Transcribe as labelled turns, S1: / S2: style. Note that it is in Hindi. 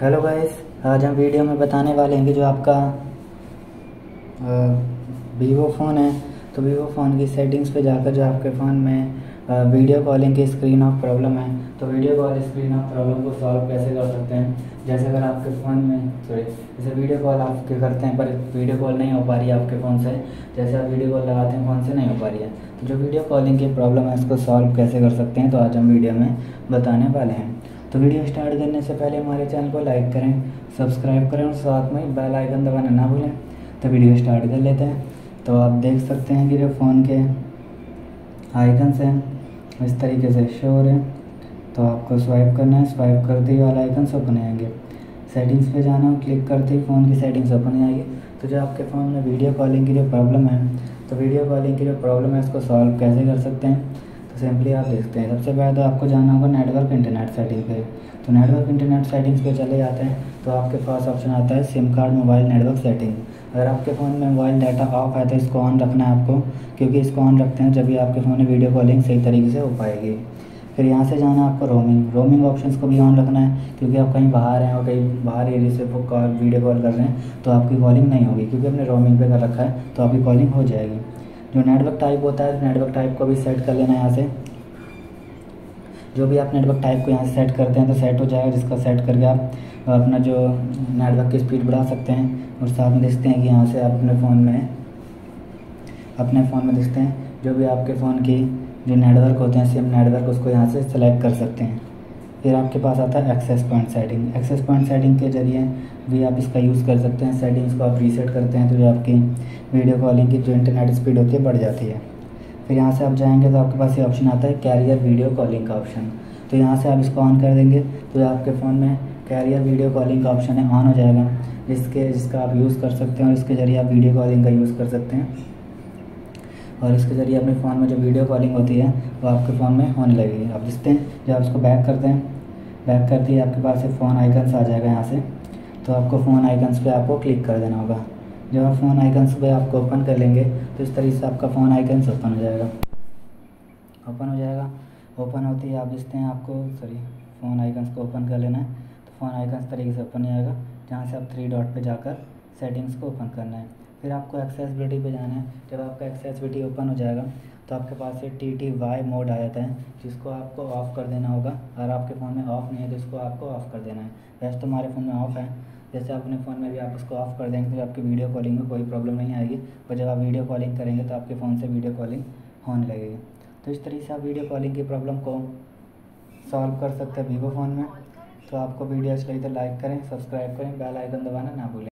S1: हेलो गाइस आज हम वीडियो में बताने वाले हैं कि जो आपका वीवो फ़ोन है तो वीवो फ़ोन की सेटिंग्स पे जाकर जो आपके फ़ोन में वीडियो कॉलिंग की स्क्रीन ऑफ़ प्रॉब्लम है तो video call screen off problem को सॉल्व कैसे कर सकते हैं? जैसे अगर आपके फ़ोन में सॉरी जैसे वीडियो कॉल आप करते हैं, पर वीडियो कॉल नहीं हो पा रही है आपके फ़ोन से, जैसे आप वीडियो कॉल लगाते हैं फ़ोन से नहीं हो पा रही है तो जो वीडियो कॉलिंग की प्रॉब्लम है उसको सॉल्व कैसे कर सकते हैं? तो आज हम वीडियो में बताने वाले हैं। तो वीडियो स्टार्ट करने से पहले हमारे चैनल को लाइक करें, सब्सक्राइब करें और साथ में बेल आइकन दबाना ना भूलें। तो वीडियो स्टार्ट कर लेते हैं। तो आप देख सकते हैं कि जो फ़ोन के आइकन्स हैं, इस तरीके से शो हो रहे हैं। तो आपको स्वाइप करना है। स्वाइप करते ही वाला आइकन्स ओपन आएँगे सेटिंग्स पे जाना है, क्लिक करते ही फ़ोन की सेटिंग्स ओपन आएगी तो जो आपके फ़ोन में वीडियो कॉलिंग की जो प्रॉब्लम है तो वीडियो कॉलिंग की जो प्रॉब्लम है उसको सॉल्व कैसे कर सकते हैं? सिंपली आप देखते हैं। सबसे पहले तो आपको जाना होगा नेटवर्क इंटरनेट सेटिंग पे। तो नेटवर्क इंटरनेट सेटिंग्स पे चले जाते हैं तो आपके पास ऑप्शन आता है SIM card mobile network setting अगर आपके फ़ोन में मोबाइल डाटा ऑफ़ है तो इसको ऑन रखना है आपको, क्योंकि इसको ऑन रखते हैं, जब भी आपके फ़ोन में वीडियो कॉलिंग सही तरीके से हो पाएगी। फिर यहाँ से जाना है आपको रोमिंग रोमिंग ऑप्शन को भी ऑन रखना है, क्योंकि आप कहीं बाहर हैं और कहीं बाहर एरिया से कॉल वीडियो कॉल कर रहे हैं तो आपकी कॉलिंग नहीं होगी। क्योंकि आपने रोमिंग पे कर रखा है तो आपकी कॉलिंग हो जाएगी। जो नेटवर्क टाइप होता है तो नेटवर्क टाइप को भी सेट कर लेना यहाँ से। जो भी आप नेटवर्क टाइप को यहाँ से सेट करते हैं तो सेट हो जाएगा, जिसका सेट करके आप अपना जो नेटवर्क की स्पीड बढ़ा सकते हैं। और साथ में देखते हैं कि यहाँ से आप अपने फ़ोन में, अपने फ़ोन में देखते हैं, जो भी आपके फ़ोन की, जो नेटवर्क होते हैं सिम नेटवर्क उसको यहाँ से सेलेक्ट कर सकते हैं। फिर आपके पास आता है access point setting access point setting के ज़रिए भी आप इसका यूज़ कर सकते हैं. सेटिंग्स को आप रीसेट करते हैं तो जो आपकी वीडियो कॉलिंग की जो इंटरनेट स्पीड होती है बढ़ जाती है. फिर यहाँ से आप जाएँगे तो आपके पास ये ऑप्शन आता है कैरियर वीडियो कॉलिंग का ऑप्शन तो यहाँ से आप इसको ऑन कर देंगे तो आपके फ़ोन में कैरियर वीडियो कॉलिंग का ऑप्शन है ऑन हो जाएगा. जिसके जिसका आप यूज़ कर सकते हैं और इसके ज़रिए आप वीडियो कॉलिंग का यूज़ कर सकते हैं. और इसके ज़रिए अपने फ़ोन में जो वीडियो कॉलिंग होती है वो आपके फ़ोन में होने लगेगी. आप देखते हैं, जब आप इसको बैक करते हैं बैक करते ही आपके पास एक फ़ोन आइकन्स आ जाएगा यहाँ से। तो आपको फ़ोन आइकन्स पे आपको क्लिक कर देना होगा। जब आप फ़ोन आइकन्स पे आपको ओपन कर लेंगे तो इस तरीके से आपका फ़ोन आइकन्स ओपन हो जाएगा। ओपन हो जाएगा। ओपन होते ही आप देखते हैं आपको सॉरी फ़ोन आइकन्स को ओपन कर लेना है। तो फ़ोन आइकन्स तरीके से ओपन हो जाएगा जहाँ से आप थ्री डॉट पर जाकर सेटिंग्स को ओपन करना है। फिर आपको एक्सेसिबिलिटी पे जाना है। जब आपका एक्सेसिबिलिटी ओपन हो जाएगा तो आपके पास ये टी टी वाई मोड आ जाता है, जिसको आपको ऑफ़ कर देना होगा। अगर आपके फ़ोन में ऑफ़ नहीं है तो इसको आपको ऑफ़ कर देना है। वैसे तो हमारे फ़ोन में ऑफ़ है। जैसे अपने फ़ोन में भी आप इसको ऑफ़ कर देंगे तो आपकी वीडियो कॉलिंग में कोई प्रॉब्लम नहीं आएगी। और जब आप वीडियो कॉलिंग करेंगे तो आपके फ़ोन से वीडियो कॉलिंग होने लगेगी। तो इस तरीके से आप वीडियो कॉलिंग की प्रॉब्लम को सॉल्व कर सकते हैं वीवो फ़ोन में। तो आपको वीडियो अच्छी लगी तो लाइक करें सब्सक्राइब करें बेल आइकन दबाना ना भूलें।